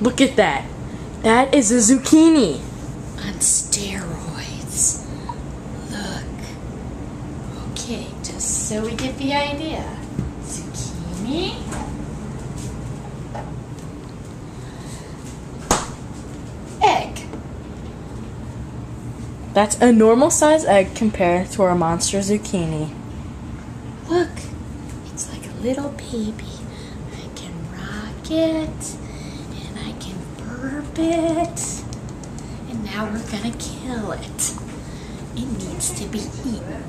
Look at that. That is a zucchini. On steroids. Look. Okay, just so we get the idea. Zucchini. Egg. That's a normal size egg compared to our monster zucchini. Look, it's like a little baby. I can rock it, and I can burp it, and now we're gonna kill it. It needs to be eaten.